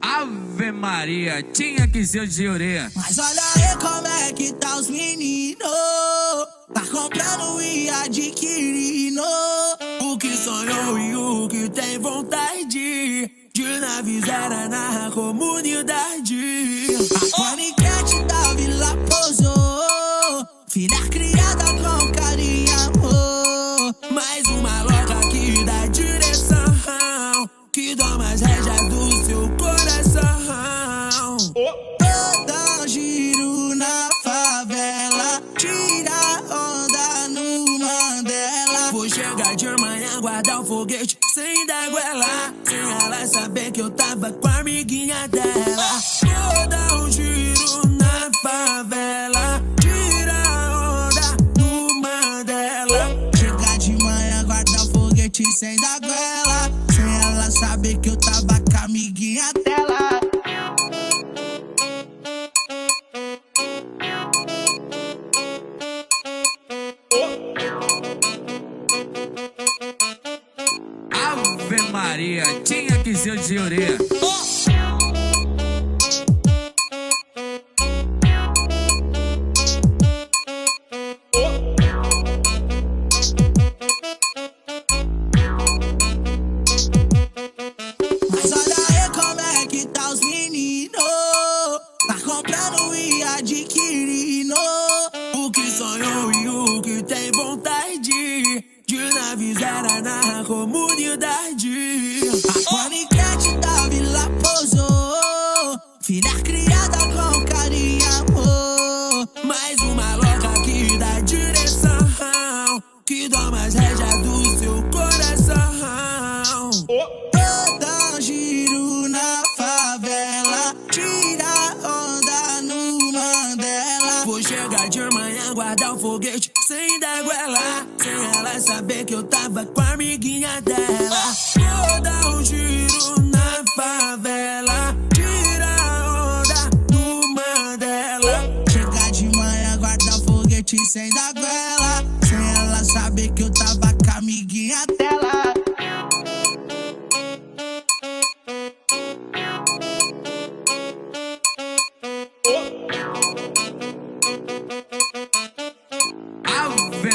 Ave Maria, tinha que ser de orelha. Mas olha aí como é que tá os meninos. Tá comprando e adquirindo. O que sonhou e o que tem vontade de navegar na comunidade. A guardar o foguete sem dar goela. Sem ela saber que eu tava com a amiguinha dela. Vou dar um giro na favela. Tira onda no Mandela. Chegar de manhã, guardar o foguete sem dar Maria, tinha que ser de orelha. De manhã, guardar o foguete sem dar goela. Sem ela saber que eu tava com a amiguinha dela. Vou dar um giro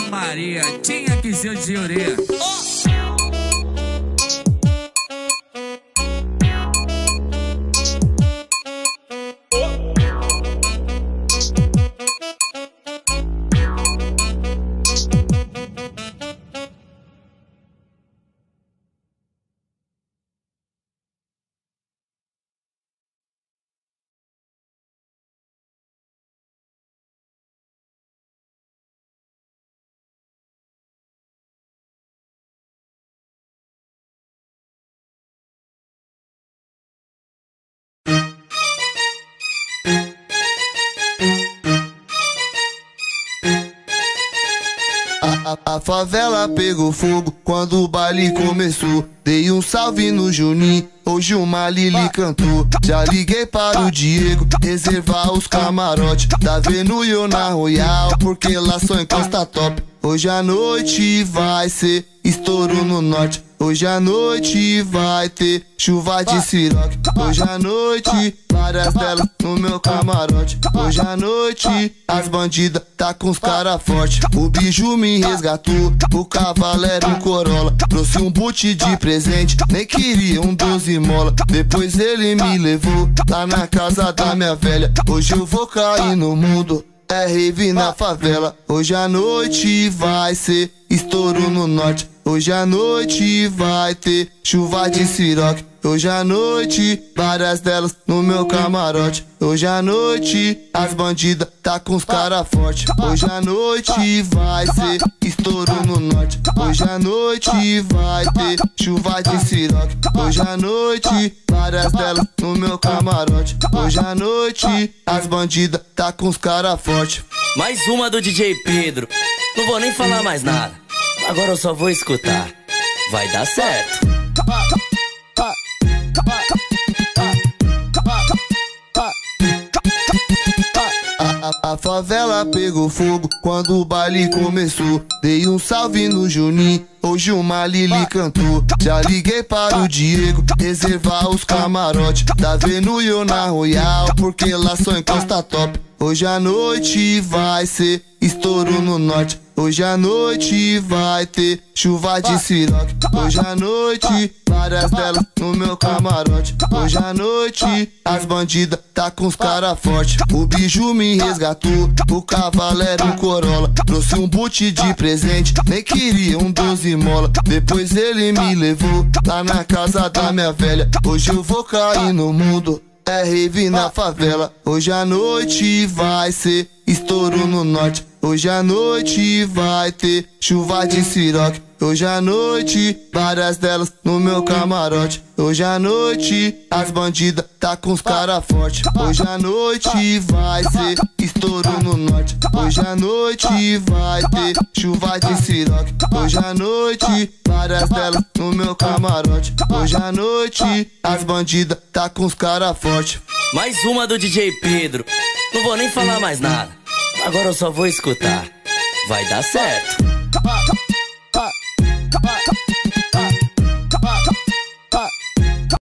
Maria, tinha que ser de orelha. A, a- favela pegou fogo quando o baile começou. Dei um salve no Juninho, hoje o Malili cantou. Já liguei para o Diego, reservar os camarotes. Da Venuio na Royal, porque lá só encosta top. Hoje a noite vai ser estouro no norte. Hoje a noite vai ter chuva de siroque. Hoje a noite, várias delas no meu camarote. Hoje à noite, as bandidas tá com os cara forte. O biju me resgatou, o cavalo era um Corolla. Trouxe um boot de presente, nem queria um 12 mola. Depois ele me levou lá na casa da minha velha. Hoje eu vou cair no mundo. É rave na favela. Hoje à noite vai ser estouro no norte. Hoje à noite vai ter chuva de siroque. Hoje à noite, várias delas no meu camarote. Hoje à noite, as bandidas tá com os cara forte. Hoje à noite vai ser estouro no norte. Hoje à noite vai ter chuva de siroque. Hoje à noite, várias delas no meu camarote. Hoje à noite, as bandidas tá com os cara forte. Mais uma do DJ Pedro. Não vou nem falar mais nada. Agora eu só vou escutar. Vai dar certo. A, favela pegou fogo quando o baile começou. Dei um salve no Juninho, hoje o Malili cantou. Já liguei para o Diego, reservar os camarotes. Tá vendo eu na Royal, porque lá só encosta top. Hoje a noite vai ser estouro no norte. Hoje a noite vai ter chuva de siroque. Hoje a noite, várias delas no meu camarote. Hoje a noite, as bandidas tá com os cara forte. O biju me resgatou, o cavalo era um Corolla. Trouxe um boot de presente, nem queria um 12 mola. Depois ele me levou lá na casa da minha velha. Hoje eu vou cair no mundo é rave na favela. Hoje a noite vai ser estouro no norte. Hoje a noite vai ter chuva de siroque. Hoje à noite, várias delas no meu camarote. Hoje à noite, as bandidas tá com os cara forte. Hoje à noite vai ser estouro no norte. Hoje à noite vai ter chuva de siroque. Hoje à noite, várias delas no meu camarote. Hoje à noite, as bandidas tá com os cara forte. Mais uma do DJ Pedro. Não vou nem falar mais nada. Agora eu só vou escutar. Vai dar certo.